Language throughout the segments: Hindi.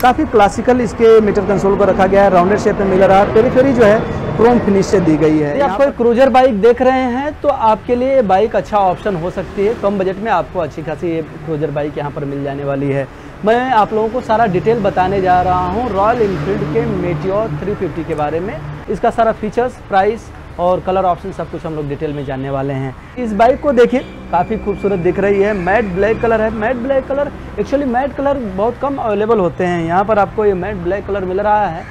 काफ़ी क्लासिकल इसके मीटर कंसोल को रखा गया है राउंडेड शेप में मिल रहा है पेरीफेरी जो है क्रोम फिनिश से दी गई है। आप कोई क्रूजर बाइक देख रहे हैं तो आपके लिए बाइक अच्छा ऑप्शन हो सकती है। कम बजट में आपको अच्छी खासी ये क्रूजर बाइक यहाँ पर मिल जाने वाली है। मैं आप लोगों को सारा डिटेल बताने जा रहा हूँ रॉयल इनफील्ड के मेटियोर 350 के बारे में। इसका सारा फीचर्स प्राइस और कलर ऑप्शन सब कुछ हम लोग डिटेल में जानने वाले हैं। इस बाइक को देखिए, काफ़ी खूबसूरत दिख रही है। मैट ब्लैक कलर है। Matte black colour actually matte colour बहुत कम अवेलेबल होते हैं। यहाँ पर आपको ये मैट ब्लैक कलर मिल रहा है।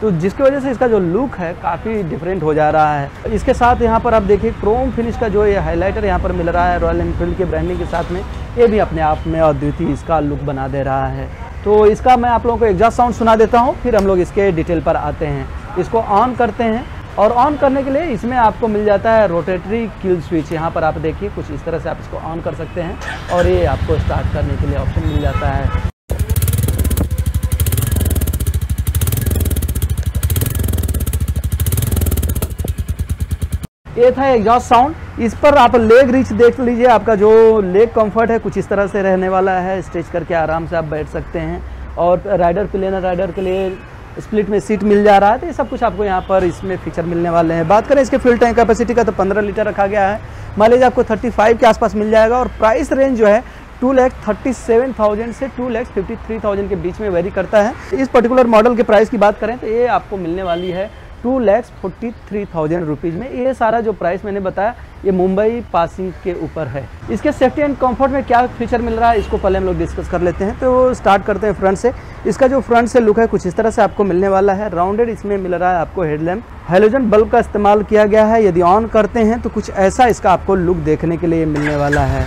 तो जिसकी वजह से इसका जो लुक है काफ़ी डिफरेंट हो जा रहा है। इसके साथ यहाँ पर आप देखिए क्रोम फिनिश का जो ये हाईलाइटर यहाँ पर मिल रहा है रॉयल एनफील्ड के ब्रांडिंग के साथ में, ये भी अपने आप में अद्वितीय इसका लुक बना दे रहा है। तो इसका मैं आप लोगों को एग्जॉस्ट साउंड सुना देता हूँ, फिर हम लोग इसके डिटेल पर आते हैं। इसको ऑन करते हैं। और ऑन करने के लिए इसमें आपको मिल जाता है रोटेटरी किल स्विच यहाँ पर आप देखिए, कुछ इस तरह से आप इसको ऑन कर सकते हैं और ये आपको स्टार्ट करने के लिए ऑप्शन मिल जाता है। ये था एग्जॉस्ट साउंड इस पर आप लेग रीच देख लीजिए, आपका जो लेग कंफर्ट है, कुछ इस तरह से रहने वाला है। स्ट्रेच करके आराम से आप बैठ सकते हैं। और राइडर प्लेनर राइडर के लिए स्प्लिट में सीट मिल जा रहा है तो ये सब कुछ आपको यहाँ पर इसमें फीचर मिलने वाले हैं। बात करें इसके फ्यूल टैंक कैपेसिटी का तो 15 लीटर रखा गया है। माइलेज आपको 35 के आसपास मिल जाएगा और प्राइस रेंज जो है two lakh thirty seven thousand से two lakh fifty three thousand के बीच में वेरी करता है। इस पर्टिकुलर मॉडल के प्राइस की बात करें तो ये आपको मिलने वाली है। Two lakhs forty three thousand rupees में। ये सारा जो प्राइस मैंने बताया, ये मुंबई पासिंग के ऊपर है। इसके सेफ्टी एंड कंफर्ट में क्या फीचर मिल रहा है, इसको पहले हम लोग डिस्कस कर लेते हैं। तो स्टार्ट करते हैं फ्रंट से। इसका जो फ्रंट से लुक है, कुछ इस तरह से आपको मिलने वाला है। राउंडेड इसमें मिल रहा है आपको हेडलैम्प हेलोजन बल्ब का इस्तेमाल किया गया है। यदि ऑन करते हैं तो कुछ ऐसा इसका आपको लुक देखने के लिए मिलने वाला है।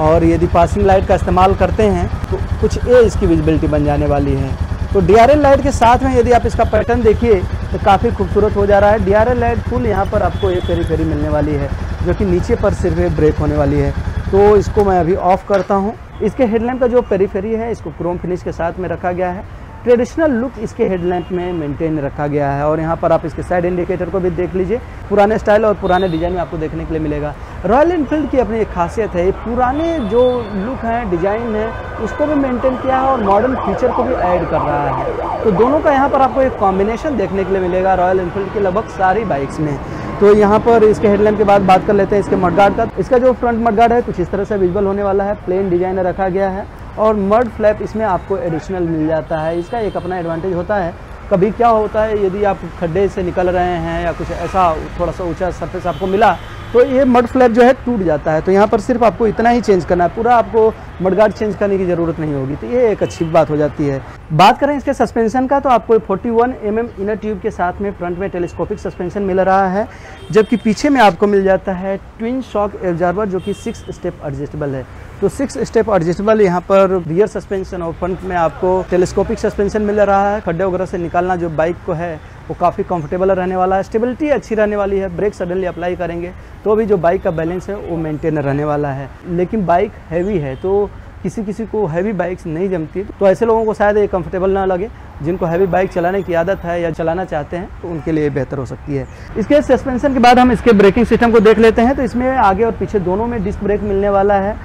और यदि पासिंग लाइट का इस्तेमाल करते हैं तो कुछ ये इसकी विजिबिलिटी बन जाने वाली है। तो DRL लाइट के साथ में यदि आप इसका पैटर्न देखिए तो काफ़ी खूबसूरत हो जा रहा है। DRL लाइट फुल यहाँ पर आपको एक करी करी मिलने वाली है, जो कि नीचे पर सिर्फ़ ब्रेक होने वाली है। तो इसको मैं अभी ऑफ़ करता हूँ। इसके हेडलैम्प का जो पेरीफेरी है, इसको क्रोम फिनिश के साथ में रखा गया है। ट्रेडिशनल लुक इसके हेडलैम्प में मेंटेन रखा गया है और यहाँ पर आप इसके साइड इंडिकेटर को भी देख लीजिए। पुराने स्टाइल और पुराने डिज़ाइन में आपको देखने के लिए मिलेगा। रॉयल इनफील्ड की अपनी एक खासियत है पुराने जो लुक है डिज़ाइन है, उसको भी मेंटेन किया है और मॉडर्न फीचर को भी ऐड कर रहा है। तो दोनों का यहाँ पर आपको एक कॉम्बिनेशन देखने के लिए मिलेगा रॉयल इनफील्ड की लगभग सारी बाइक्स में। तो यहाँ पर इसके हेडलैम्प के बाद बात कर लेते हैं इसके मडगार्ड का। इसका जो फ्रंट मडगार्ड है, कुछ इस तरह से विजुअल होने वाला है। प्लेन डिज़ाइन रखा गया है। और मर्ड फ्लैप इसमें आपको एडिशनल मिल जाता है। इसका एक अपना एडवांटेज होता है। कभी क्या होता है, यदि आप खड्डे से निकल रहे हैं या कुछ ऐसा थोड़ा सा ऊँचा सरफेस आपको मिला तो ये मड फ्लैप जो है टूट जाता है। तो यहाँ पर सिर्फ़ आपको इतना ही चेंज करना है। पूरा आपको मडगार्ड चेंज करने की ज़रूरत नहीं होगी। तो ये एक अच्छी बात हो जाती है। बात करें इसके सस्पेंशन का तो आपको 41 वन एम इनर ट्यूब के साथ में फ्रंट में टेलीस्कोपिक सस्पेंशन मिल रहा है, जबकि पीछे में आपको मिल जाता है ट्विन शॉक एब्जॉर्बर जो कि सिक्स स्टेप एडजस्टेबल है। तो सिक्स स्टेप एडजस्टेबल यहाँ पर रियर सस्पेंशन और फ्रंट में आपको टेलीस्कोपिक सस्पेंशन मिल रहा है। खड्डे वगैरह से निकालना जो बाइक को है वो काफ़ी कंफर्टेबल रहने वाला है। स्टेबिलिटी अच्छी रहने वाली है। ब्रेक सडनली अप्लाई करेंगे। तो भी जो बाइक का बैलेंस है, वो मेंटेन रहने वाला है। लेकिन बाइक हैवी है तो किसी किसी को हैवी बाइक्स नहीं जमती। तो ऐसे लोगों को शायद ये कंफर्टेबल ना लगे, जिनको हैवी बाइक चलाने की आदत है या चलाना चाहते हैं तो उनके लिए बेहतर हो सकती है। इसके सस्पेंशन के बाद हम इसके ब्रेकिंग सिस्टम को देख लेते हैं। तो इसमें आगे और पीछे दोनों में डिस्क ब्रेक मिलने वाला है।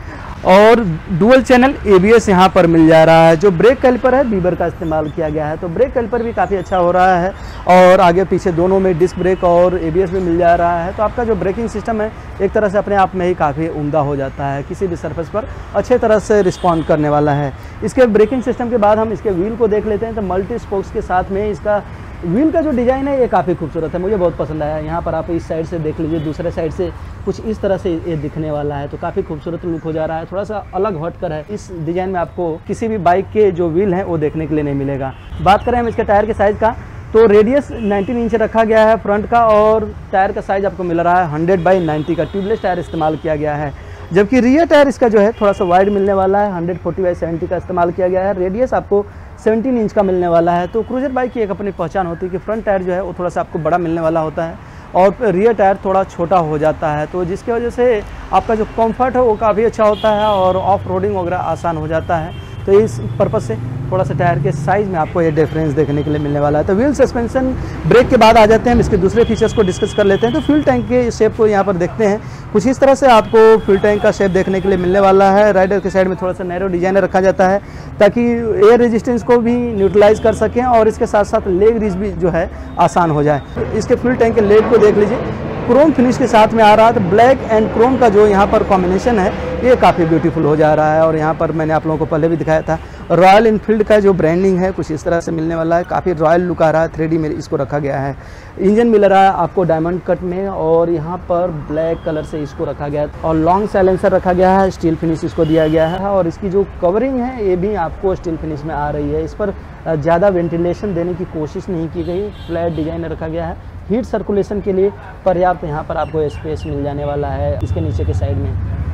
और डुअल चैनल एबीएस यहाँ पर मिल जा रहा है, जो ब्रेक कैलिपर है बीबर का इस्तेमाल किया गया है। तो ब्रेक कैलिपर भी काफ़ी अच्छा हो रहा है और आगे पीछे दोनों में डिस्क ब्रेक और एबीएस भी मिल जा रहा है। तो आपका जो ब्रेकिंग सिस्टम है, एक तरह से अपने आप में ही काफ़ी उमदा हो जाता है, किसी भी सरफेस पर अच्छे तरह से रिस्पॉन्ड करने वाला है। इसके ब्रेकिंग सिस्टम के बाद हम इसके व्हील को देख लेते हैं तो मल्टी स्पोक्स के साथ में इसका व्हील का जो डिज़ाइन है, ये काफ़ी खूबसूरत है, मुझे बहुत पसंद आया। यहाँ पर आप इस साइड से देख लीजिए, दूसरे साइड से कुछ इस तरह से ये दिखने वाला है तो काफ़ी खूबसूरत लुक हो जा रहा है। थोड़ा सा अलग हटकर है। इस डिज़ाइन में आपको किसी भी बाइक के जो व्हील हैं, वो देखने के लिए नहीं मिलेगा। बात करें हम इसके टायर के साइज़ का तो रेडियस 19 इंच रखा गया है फ्रंट का, और टायर का साइज़ आपको मिल रहा है 100 बाई 90 का। ट्यूबलेस टायर इस्तेमाल किया गया है। जबकि रियर टायर इसका जो है, थोड़ा सा वाइड मिलने वाला है 140 बाई सेवेंटी का इस्तेमाल किया गया है। रेडियस आपको 17 इंच का मिलने वाला है। तो क्रूजर बाइक की एक अपनी पहचान होती है कि फ्रंट टायर जो है वो थोड़ा सा आपको बड़ा मिलने वाला होता है और रियर टायर थोड़ा छोटा हो जाता है। तो जिसकी वजह से आपका जो कंफर्ट है वो काफ़ी अच्छा होता है और ऑफ़ रोडिंग वगैरह आसान हो जाता है। तो तो इस पर्पज़ से थोड़ा सा टायर के साइज़ में आपको ये डिफरेंस देखने के लिए मिलने वाला है। तो व्हील सस्पेंशन ब्रेक के बाद आ जाते हैं हम, इसके दूसरे फीचर्स को डिस्कस कर लेते हैं। तो फ्यूल टैंक के शेप को यहाँ पर देखते हैं। कुछ इस तरह से आपको फ्यूल टैंक का शेप देखने के लिए मिलने वाला है। राइडर के साइड में थोड़ा सा नैरो डिज़ाइन रखा जाता है, ताकि एयर रेजिस्टेंस को भी न्यूट्रलाइज कर सकें और इसके साथ साथ लेग रिज भी जो है आसान हो जाए। इसके फ्यूल टैंक के लेग को देख लीजिए। क्रोम फिनिश के साथ में आ रहा था ब्लैक एंड क्रोम का जो यहाँ पर कॉम्बिनेशन है ये काफ़ी ब्यूटीफुल हो जा रहा है और यहाँ पर मैंने आप लोगों को पहले भी दिखाया था। रॉयल इनफील्ड का जो ब्रांडिंग है, कुछ इस तरह से मिलने वाला है। काफ़ी रॉयल लुक आ रहा है थ्री में इसको रखा गया है। इंजन मिल रहा है आपको डायमंड कट में और यहाँ पर ब्लैक कलर से इसको रखा गया है और लॉन्ग साइलेंसर रखा गया है। स्टील फिनिश इसको दिया गया है और इसकी जो कवरिंग है, ये भी आपको स्टील फिनिश में आ रही है। इस पर ज़्यादा वेंटिलेशन देने की कोशिश नहीं की गई। फ्लैट डिज़ाइन रखा गया है। हीट सर्कुलेशन के लिए पर्याप्त यहाँ पर आपको स्पेस मिल जाने वाला है इसके नीचे के साइड में।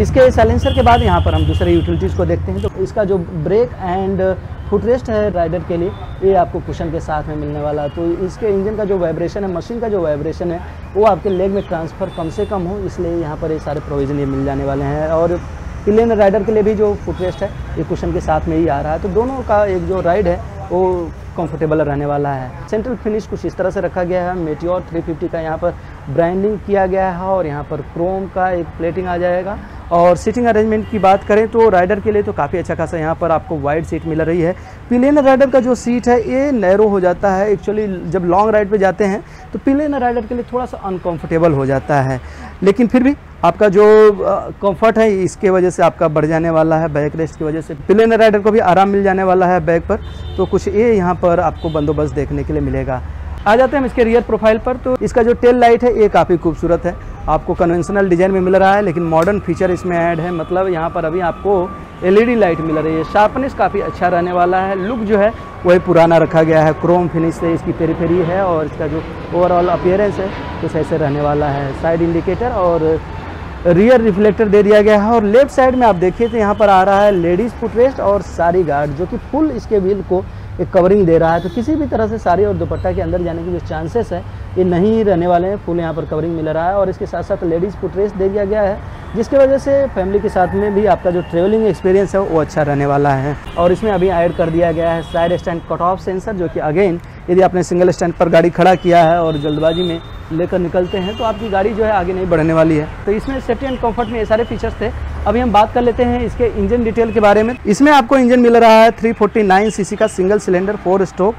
इसके साइलेंसर के बाद यहाँ पर हम दूसरे यूटिलिटीज़ को देखते हैं। तो इसका जो ब्रेक एंड फुटरेस्ट है राइडर के लिए, ये आपको कुशन के साथ में मिलने वाला। है तो इसके इंजन का जो वाइब्रेशन है मशीन का जो वाइब्रेशन है, वो आपके लेग में ट्रांसफ़र कम से कम हो, इसलिए यहाँ पर ये सारे प्रोविज़न ये मिल जाने वाले हैं। और प्लेन राइडर के लिए भी जो फुटरेस्ट है, ये कुशन के साथ में ही आ रहा है। तो दोनों का एक जो राइड है, वो कंफर्टेबल रहने वाला है। सेंट्रल फिनिश कुछ इस तरह से रखा गया है। मेटियोर 350 का यहाँ पर ब्रांडिंग किया गया है और यहाँ पर क्रोम का एक प्लेटिंग आ जाएगा। और सीटिंग अरेंजमेंट की बात करें तो राइडर के लिए तो काफ़ी अच्छा खासा यहाँ पर आपको वाइड सीट मिल रही है। पिलेन राइडर का जो सीट है, ये नैरो हो जाता है। एक्चुअली जब लॉन्ग राइड पे जाते हैं तो पिलेन राइडर के लिए थोड़ा सा अनकंफर्टेबल हो जाता है। लेकिन फिर भी आपका जो कंफर्ट है, इसके वजह से आपका बढ़ जाने वाला है। बैक रेस्ट की वजह से पिलेन राइडर को भी आराम मिल जाने वाला है बैक पर। तो कुछ ये यहाँ पर आपको बंदोबस्त देखने के लिए मिलेगा। आ जाते हैं हम इसके रियर प्रोफ़ाइल पर। तो इसका जो टेल लाइट है, ये काफ़ी खूबसूरत है। आपको कन्वेंशनल डिज़ाइन में मिल रहा है, लेकिन मॉडर्न फीचर इसमें ऐड है। मतलब यहाँ पर अभी आपको एलईडी लाइट मिल रही है। शार्पनेस काफ़ी अच्छा रहने वाला है। लुक जो है, वही पुराना रखा गया है। क्रोम फिनिश से इसकी पेरीफेरी है और इसका जो ओवरऑल अपियरेंस है कुछ ऐसे रहने वाला है। साइड इंडिकेटर और रियर रिफ्लेक्टर दे दिया गया है। और लेफ़्ट साइड में आप देखिए तो यहाँ पर आ रहा है लेडीज़ फुटरेस्ट और सारी गार्ड जो कि फुल इसके व्हील को एक कवरिंग दे रहा है तो किसी भी तरह से साड़ी और दुपट्टा के अंदर जाने की जो चांसेस है, ये नहीं रहने वाले हैं। फुल यहाँ पर कवरिंग मिल रहा है और इसके साथ साथ लेडीज़ फुटरेस दे दिया गया है, जिसकी वजह से फैमिली के साथ में भी आपका जो ट्रेवलिंग एक्सपीरियंस है, वो अच्छा रहने वाला है। और इसमें अभी ऐड कर दिया गया है side stand cut off sensor जो कि अगेन यदि आपने सिंगल स्टैंड पर गाड़ी खड़ा किया है और जल्दबाजी में लेकर निकलते हैं तो आपकी गाड़ी जो है आगे नहीं बढ़ने वाली है। तो इसमें सेफ्टी एंड कंफर्ट में ये सारे फीचर्स थे। अभी हम बात कर लेते हैं इसके इंजन डिटेल के बारे में। इसमें आपको इंजन मिल रहा है 349 सीसी का single cylinder four stroke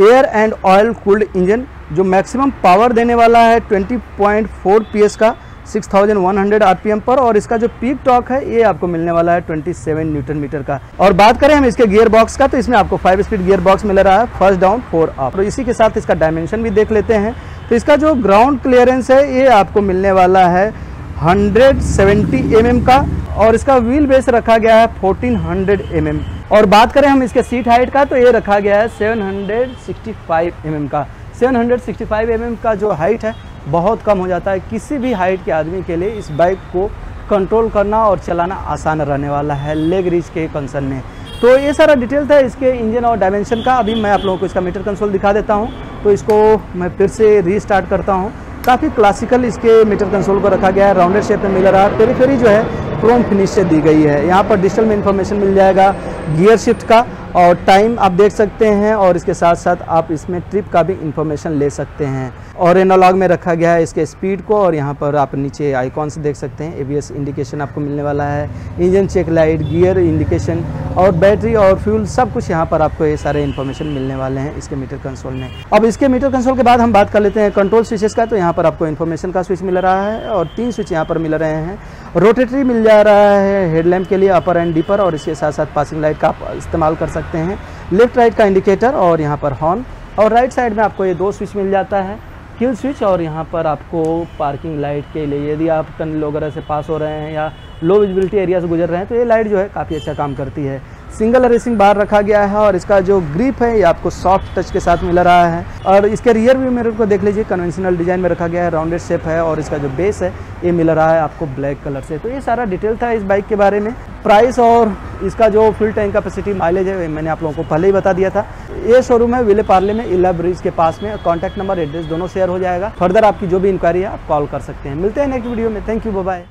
air and oil cooled engine, जो मैक्सिमम पावर देने वाला है 20.4 पीएस का 6100 आरपीएम पर, और इसका जो पीक टॉक है, ये आपको मिलने वाला है 27 न्यूटन मीटर का। और बात करें हम इसके गियर बॉक्स का तो इसमें आपको फाइव स्पीड गियर बॉक्स मिल रहा है फ़र्स्ट डाउन फोर अप तो इसी के साथ इसका डायमेंशन भी देख लेते हैं। तो इसका जो ग्राउंड क्लियरेंस है, ये आपको मिलने वाला है 170 mm का और इसका व्हील बेस रखा गया है 1400 mm और बात करें हम इसके सीट हाइट का तो ये रखा गया है 765 mm का। 765 mm का जो हाइट है, बहुत कम हो जाता है। किसी भी हाइट के आदमी के लिए इस बाइक को कंट्रोल करना और चलाना आसान रहने वाला है लेग रीच के कंसर्न में। तो ये सारा डिटेल था इसके इंजन और डायमेंशन का। अभी मैं आप लोगों को इसका मीटर कंसोल दिखा देता हूँ। तो इसको मैं फिर से रीस्टार्ट करता हूँ काफ़ी क्लासिकल इसके मीटर कंसोल को रखा गया है। राउंडेड शेप में मिल रहा। है पेरीफेरी जो है क्रोम फिनिश से दी गई है। यहाँ पर डिजिटल में इंफॉर्मेशन मिल जाएगा गियर शिफ्ट का, और टाइम आप देख सकते हैं, और इसके साथ साथ आप इसमें ट्रिप का भी इंफॉर्मेशन ले सकते हैं। और एनालॉग में रखा गया है इसके स्पीड को, और यहाँ पर आप नीचे आइकॉन से देख सकते हैं एबीएस इंडिकेशन आपको मिलने वाला है। Engine check light gear indication और बैटरी और फ्यूल सब कुछ यहाँ पर आपको ये सारे इन्फॉर्मेशन मिलने वाले हैं इसके मीटर कंसोल में। अब इसके मीटर कंसोल के बाद हम बात कर लेते हैं कंट्रोल स्विचेस का। तो यहाँ पर आपको इन्फॉर्मेशन का स्विच मिल रहा है, और तीन स्विच यहाँ पर मिल रहे हैं। रोटेटरी मिल जा रहा है हेडलैम्प के लिए अपर एंड डीपर और इसके साथ साथ पासिंग लाइट का आप इस्तेमाल कर सकते हैं। लेफ़्ट राइट का इंडिकेटर और यहाँ पर हॉर्न और राइट साइड में आपको ये दो स्विच मिल जाता है, किल स्विच और यहाँ पर आपको पार्किंग लाइट के लिए यदि आप टनल वगैरह से पास हो रहे हैं या लो विजिबिलिटी एरिया से गुजर रहे हैं तो ये लाइट जो है काफ़ी अच्छा काम करती है। सिंगल रेसिंग बार रखा गया है और इसका जो ग्रिप है, ये आपको सॉफ्ट टच के साथ मिल रहा है। और इसके रियर व्यू मिरर को देख लीजिए कन्वेंशनल डिज़ाइन में रखा गया है राउंडेड शेप है और इसका जो बेस है, ये मिल रहा है आपको ब्लैक कलर से। तो ये सारा डिटेल था इस बाइक के बारे में। प्राइस और इसका जो फुल टैंक कैपेसिटी माइलेज है मैंने आप लोगों को पहले ही बता दिया था। ये शोरूम है विले पार्ले में इला ब्रिज के पास में। कॉन्टैक्ट नंबर एड्रेस दोनों शेयर हो जाएगा। फर्दर आपकी जो भी इंक्वायरी है, आप कॉल कर सकते हैं। मिलते हैं नेक्स्ट वीडियो में। Thank you bye